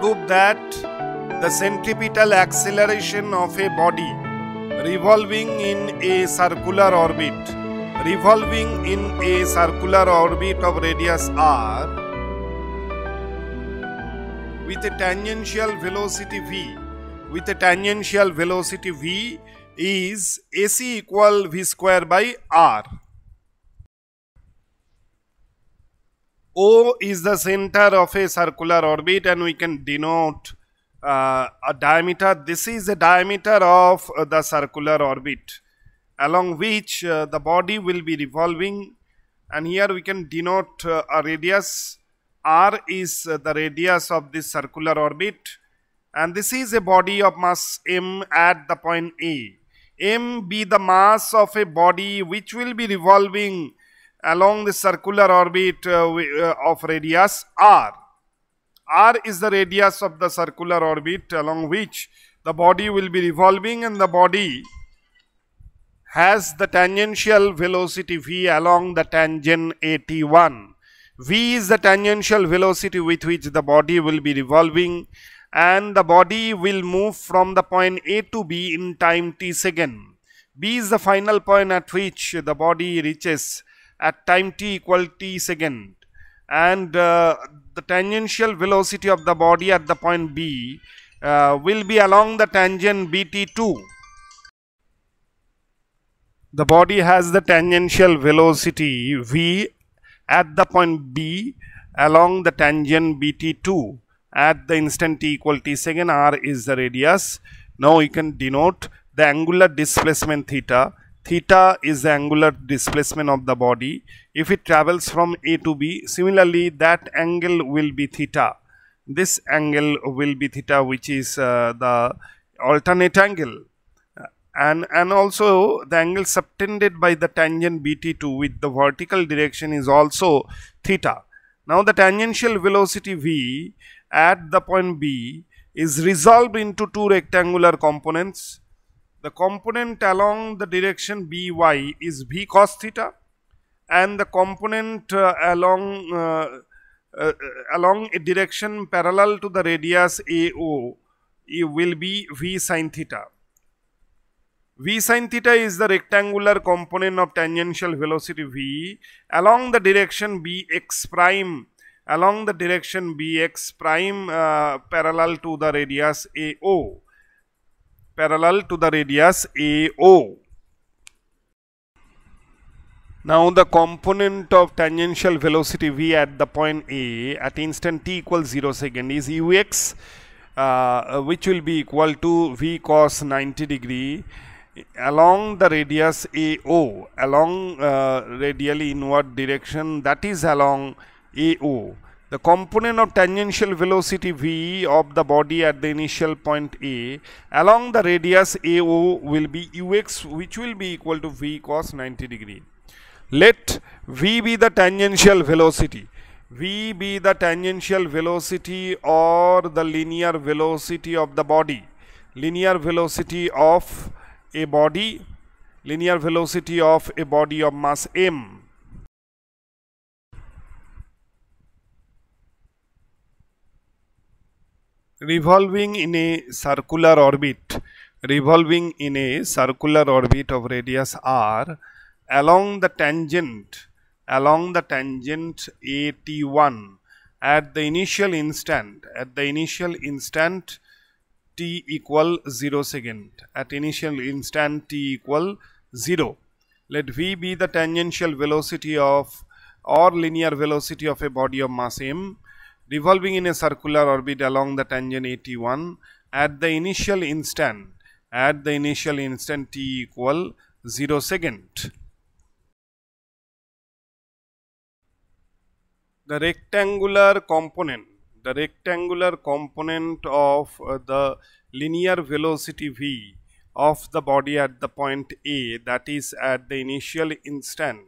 prove that the centripetal acceleration of a body revolving in a circular orbit revolving in a circular orbit of radius r with a tangential velocity v with a tangential velocity v is ac equal v square by r O is the center of a circular orbit and we can denote uh, a diameter. This is the diameter of uh, the circular orbit along which uh, the body will be revolving and here we can denote uh, a radius. R is uh, the radius of this circular orbit and this is a body of mass m at the point A. m be the mass of a body which will be revolving along the circular orbit uh, uh, of radius r. r is the radius of the circular orbit along which the body will be revolving and the body has the tangential velocity v along the tangent at1. v is the tangential velocity with which the body will be revolving and the body will move from the point A to B in time t second. B is the final point at which the body reaches at time t equal t second and uh, the tangential velocity of the body at the point B uh, will be along the tangent bt2. The body has the tangential velocity v at the point B along the tangent bt2 at the instant t equal t second r is the radius. Now you can denote the angular displacement theta theta is the angular displacement of the body. If it travels from A to B similarly that angle will be theta. This angle will be theta which is uh, the alternate angle. And and also the angle subtended by the tangent bt2 with the vertical direction is also theta. Now the tangential velocity v at the point b is resolved into two rectangular components the component along the direction by is v cos theta and the component uh, along uh, uh, along a direction parallel to the radius AO will be v sin theta. v sin theta is the rectangular component of tangential velocity v along the direction bx prime along the direction bx prime uh, parallel to the radius AO parallel to the radius AO. Now the component of tangential velocity v at the point A at instant t equals 0 second is ux uh, which will be equal to v cos 90 degree along the radius AO along uh, radially inward direction that is along AO the component of tangential velocity v of the body at the initial point A along the radius AO will be ux which will be equal to v cos 90 degree. Let v be the tangential velocity. v be the tangential velocity or the linear velocity of the body. Linear velocity of a body, linear velocity of a body of mass m revolving in a circular orbit revolving in a circular orbit of radius r along the tangent along the tangent at1 at the initial instant at the initial instant t equal 0 second at initial instant t equal 0 let v be the tangential velocity of or linear velocity of a body of mass m revolving in a circular orbit along the tangent at1 at the initial instant at the initial instant t equal 0 second. The rectangular component the rectangular component of uh, the linear velocity v of the body at the point A that is at the initial instant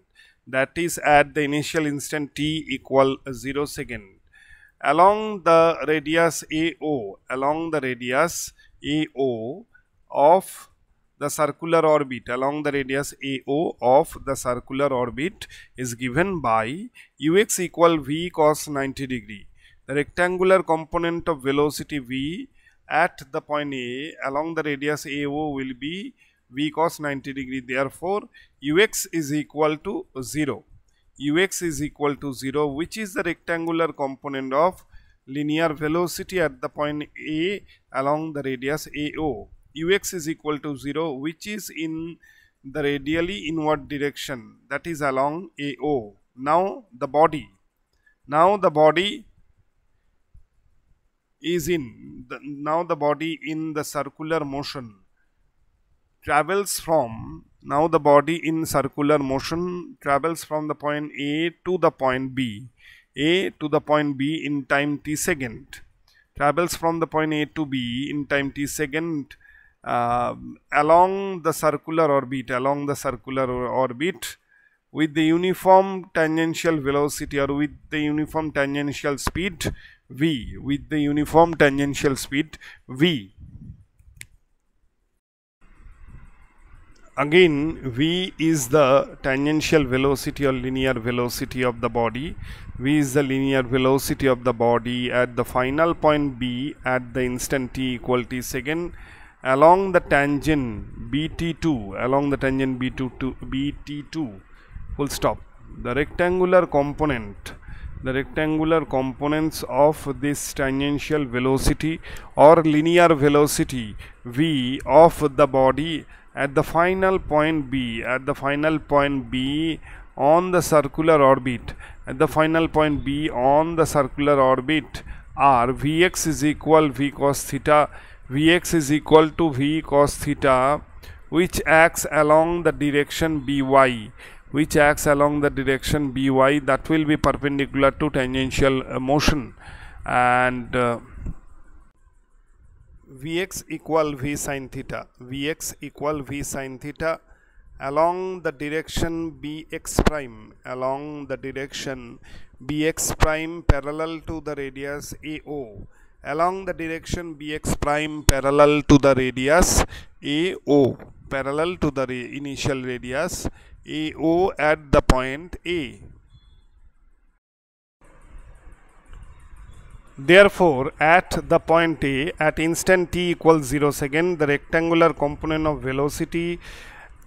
that is at the initial instant t equal 0 second along the radius AO, along the radius AO of the circular orbit, along the radius AO of the circular orbit is given by ux equal v cos 90 degree. the rectangular component of velocity v at the point A along the radius AO will be v cos 90 degree. Therefore, ux is equal to 0. Ux is equal to 0 which is the rectangular component of linear velocity at the point A along the radius AO. ux is equal to 0 which is in the radially inward direction that is along AO. Now the body. Now the body is in the, now the body in the circular motion travels from now the body in circular motion travels from the point A to the point B. A to the point B in time t second. Travels from the point A to B in time t second uh, along the circular orbit along the circular orbit with the uniform tangential velocity or with the uniform tangential speed v with the uniform tangential speed v again v is the tangential velocity or linear velocity of the body. V is the linear velocity of the body at the final point b at the instant t equal t second. Along the tangent bt2 along the tangent bt2 to bt2 full stop. The rectangular component the rectangular components of this tangential velocity or linear velocity v of the body at the final point B at the final point B on the circular orbit at the final point B on the circular orbit R Vx is equal V cos theta Vx is equal to V cos theta which acts along the direction By which acts along the direction by that will be perpendicular to tangential uh, motion. And uh, Vx equal V sin theta Vx equal V sin theta along the direction Bx prime along the direction Bx prime parallel to the radius AO along the direction Bx prime parallel to the radius AO parallel to the initial radius AO at the point A. Therefore, at the point A, at instant t equals 0 second, the rectangular component of velocity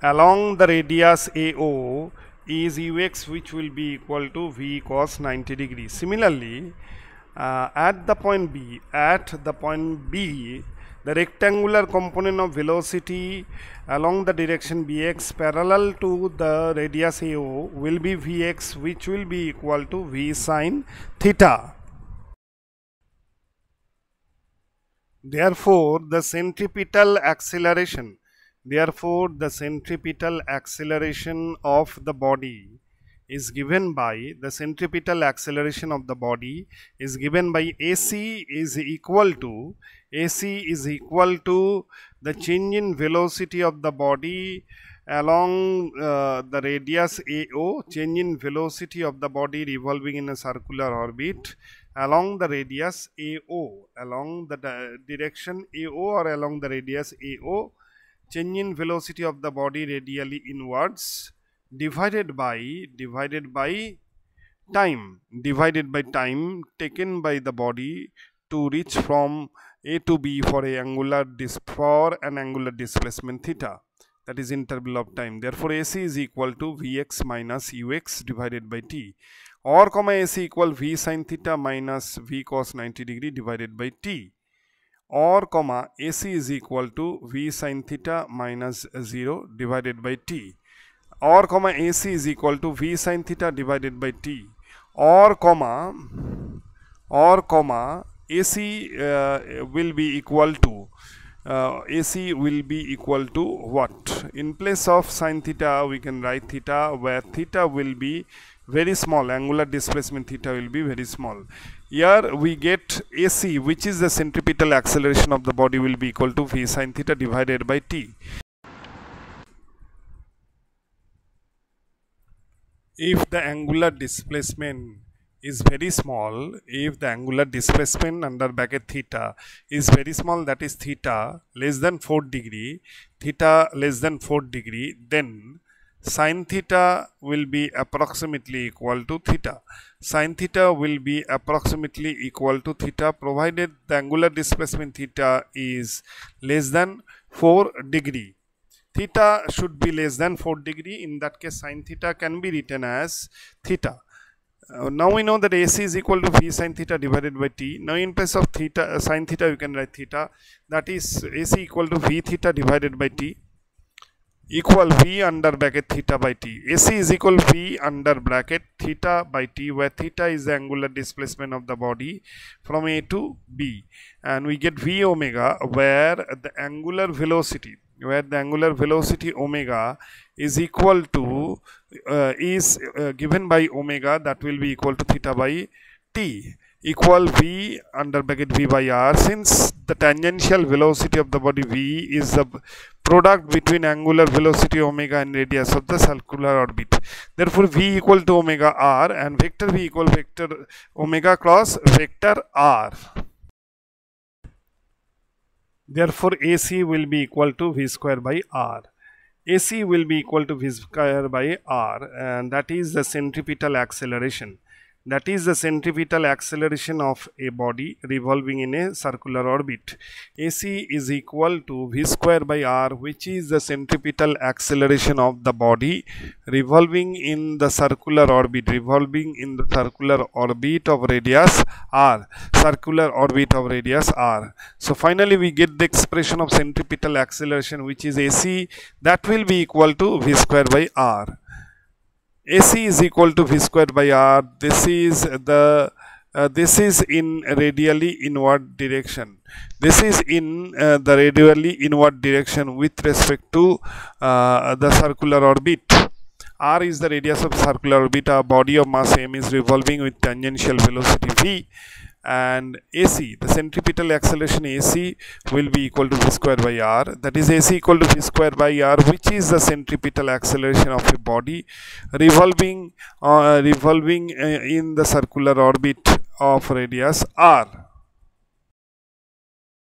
along the radius AO is ux which will be equal to v cos 90 degree. Similarly, uh, at the point B, at the point B, the rectangular component of velocity along the direction bx parallel to the radius AO will be vx which will be equal to v sine theta. Therefore, the centripetal acceleration therefore the centripetal acceleration of the body is given by the centripetal acceleration of the body is given by AC is equal to AC is equal to the change in velocity of the body along uh, the radius AO change in velocity of the body revolving in a circular orbit along the radius AO along the di direction AO or along the radius AO change in velocity of the body radially inwards divided by divided by time divided by time taken by the body to reach from a to b for a angular dis for an angular displacement theta. That is interval of time. Therefore ac is equal to vx minus ux divided by t. Or comma ac equal v sin theta minus v cos 90 degree divided by t. Or comma ac is equal to v sin theta minus 0 divided by t. Or comma AC is equal to V sin theta divided by T. Or comma or comma AC uh, will be equal to uh, AC will be equal to what? In place of sine theta we can write theta where theta will be very small angular displacement theta will be very small. Here we get AC which is the centripetal acceleration of the body will be equal to V sine theta divided by T. if the angular displacement is very small if the angular displacement under bracket theta is very small that is theta less than 4 degree theta less than 4 degree then sine theta will be approximately equal to theta. Sine theta will be approximately equal to theta provided the angular displacement theta is less than 4 degree. Theta should be less than 4 degree. In that case, sine theta can be written as theta. Uh, now we know that AC is equal to V sine theta divided by T. Now in place of theta uh, sine theta you can write theta that is AC equal to V theta divided by T equal V under bracket theta by T. AC is equal V under bracket theta by T where theta is the angular displacement of the body from A to B and we get V omega where the angular velocity where the angular velocity omega is equal to uh, is uh, given by omega that will be equal to theta by T. Equal v under bracket v by r. Since the tangential velocity of the body v is the product between angular velocity omega and radius of the circular orbit. Therefore v equal to omega r and vector v equal vector omega cross vector r. Therefore ac will be equal to v square by r AC will be equal to v square by r and that is the centripetal acceleration that is the centripetal acceleration of a body revolving in a circular orbit. AC is equal to v square by r which is the centripetal acceleration of the body revolving in the circular orbit revolving in the circular orbit of radius r circular orbit of radius r. So finally we get the expression of centripetal acceleration which is AC that will be equal to v square by r. AC is equal to V square by R. This is the uh, this is in radially inward direction. This is in uh, the radially inward direction with respect to uh, the circular orbit. R is the radius of circular orbit. A body of mass m is revolving with tangential velocity v and AC, the centripetal acceleration AC will be equal to v square by r. That is AC equal to v square by r, which is the centripetal acceleration of a body revolving uh, revolving uh, in the circular orbit of radius r.